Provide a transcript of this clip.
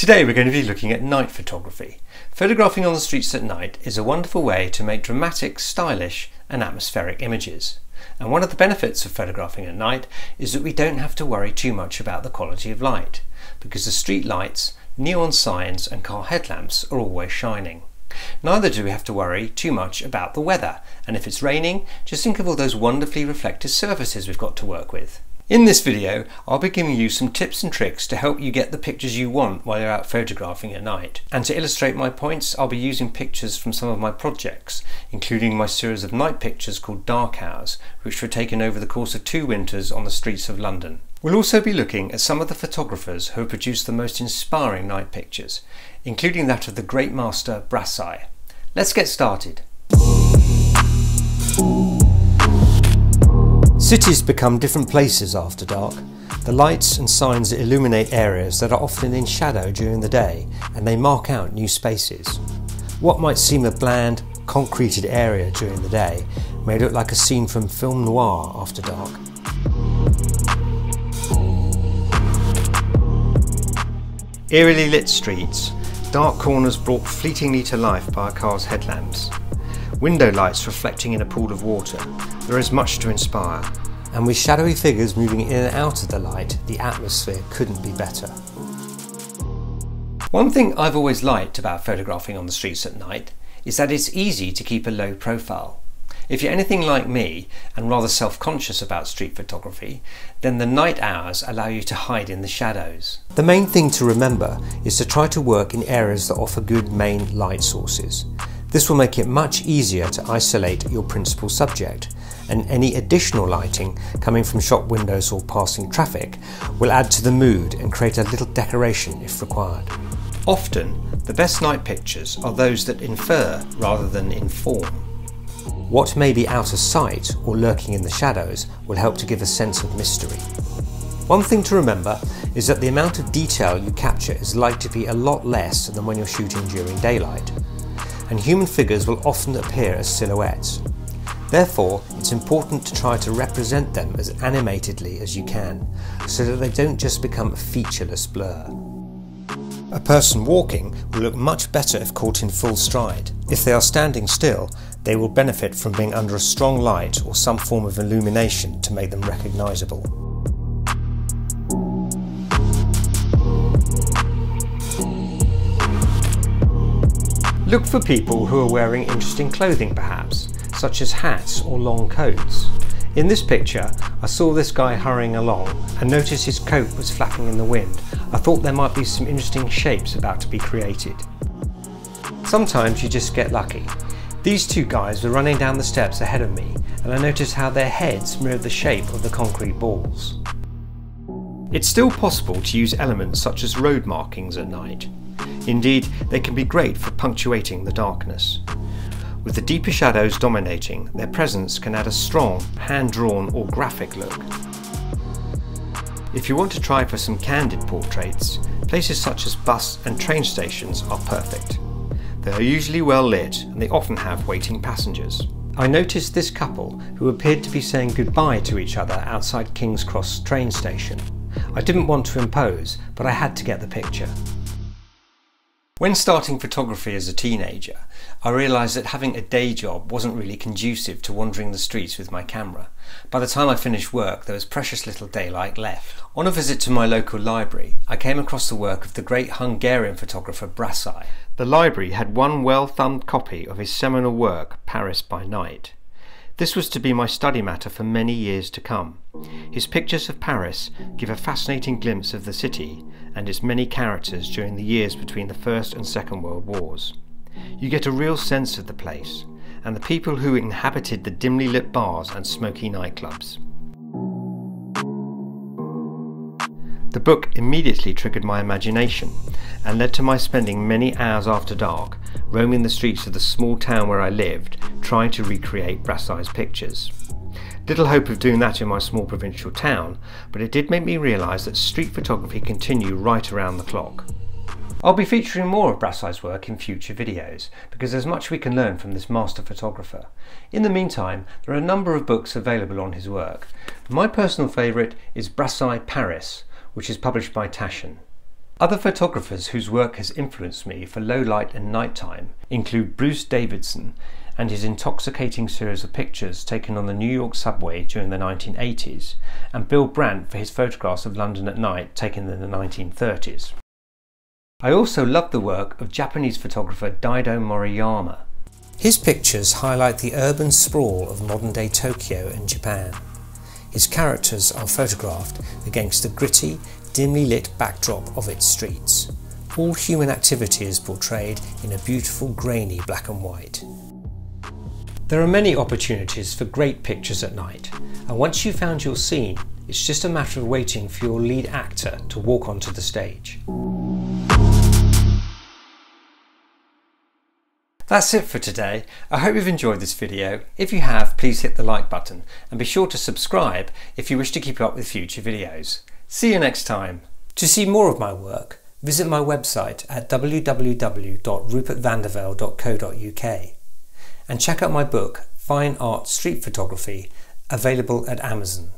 Today we're going to be looking at night photography. Photographing on the streets at night is a wonderful way to make dramatic, stylish and atmospheric images. And one of the benefits of photographing at night is that we don't have to worry too much about the quality of light, because the street lights, neon signs and car headlamps are always shining. Neither do we have to worry too much about the weather, and if it's raining, just think of all those wonderfully reflective surfaces we've got to work with. In this video, I'll be giving you some tips and tricks to help you get the pictures you want while you're out photographing at night. And to illustrate my points, I'll be using pictures from some of my projects, including my series of night pictures called Dark Hours, which were taken over the course of two winters on the streets of London. We'll also be looking at some of the photographers who have produced the most inspiring night pictures, including that of the great master Brassai. Let's get started. Cities become different places after dark. The lights and signs illuminate areas that are often in shadow during the day and they mark out new spaces. What might seem a bland, concreted area during the day may look like a scene from film noir after dark. Eerily lit streets, dark corners brought fleetingly to life by a car's headlamps. Window lights reflecting in a pool of water. There is much to inspire. And with shadowy figures moving in and out of the light, the atmosphere couldn't be better. One thing I've always liked about photographing on the streets at night is that it's easy to keep a low profile. If you're anything like me and rather self-conscious about street photography, then the night hours allow you to hide in the shadows. The main thing to remember is to try to work in areas that offer good main light sources. This will make it much easier to isolate your principal subject and any additional lighting coming from shop windows or passing traffic will add to the mood and create a little decoration if required. Often, the best night pictures are those that infer rather than inform. What may be out of sight or lurking in the shadows will help to give a sense of mystery. One thing to remember is that the amount of detail you capture is likely to be a lot less than when you're shooting during daylight and human figures will often appear as silhouettes. Therefore, it's important to try to represent them as animatedly as you can, so that they don't just become a featureless blur. A person walking will look much better if caught in full stride. If they are standing still, they will benefit from being under a strong light or some form of illumination to make them recognisable. Look for people who are wearing interesting clothing perhaps, such as hats or long coats. In this picture, I saw this guy hurrying along and noticed his coat was flapping in the wind. I thought there might be some interesting shapes about to be created. Sometimes you just get lucky. These two guys were running down the steps ahead of me and I noticed how their heads mirrored the shape of the concrete balls. It's still possible to use elements such as road markings at night. Indeed, they can be great for punctuating the darkness. With the deeper shadows dominating, their presence can add a strong, hand-drawn or graphic look. If you want to try for some candid portraits, places such as bus and train stations are perfect. They are usually well lit and they often have waiting passengers. I noticed this couple who appeared to be saying goodbye to each other outside King's Cross train station. I didn't want to impose, but I had to get the picture. When starting photography as a teenager, I realised that having a day job wasn't really conducive to wandering the streets with my camera. By the time I finished work, there was precious little daylight left. On a visit to my local library, I came across the work of the great Hungarian photographer Brassai. The library had one well-thumbed copy of his seminal work, Paris by Night. This was to be my study matter for many years to come. His pictures of Paris give a fascinating glimpse of the city and its many characters during the years between the First and Second World Wars. You get a real sense of the place and the people who inhabited the dimly lit bars and smoky nightclubs. The book immediately triggered my imagination and led to my spending many hours after dark roaming the streets of the small town where I lived, trying to recreate Brassai's pictures. Little hope of doing that in my small provincial town, but it did make me realise that street photography continue right around the clock. I'll be featuring more of Brassai's work in future videos, because there's much we can learn from this master photographer. In the meantime, there are a number of books available on his work. My personal favourite is Brassai Paris, which is published by Taschen. Other photographers whose work has influenced me for low light and nighttime include Bruce Davidson and his intoxicating series of pictures taken on the New York subway during the 1980s, and Bill Brandt for his photographs of London at night taken in the 1930s. I also love the work of Japanese photographer Daido Moriyama. His pictures highlight the urban sprawl of modern day Tokyo and Japan. His characters are photographed against the gritty, dimly lit backdrop of its streets. All human activity is portrayed in a beautiful grainy black and white. There are many opportunities for great pictures at night, and once you've found your scene, it's just a matter of waiting for your lead actor to walk onto the stage. That's it for today. I hope you've enjoyed this video. If you have, please hit the like button and be sure to subscribe if you wish to keep up with future videos. See you next time. To see more of my work, visit my website at www.rupertvandervell.co.uk and check out my book, Fine Art Street Photography, available at Amazon.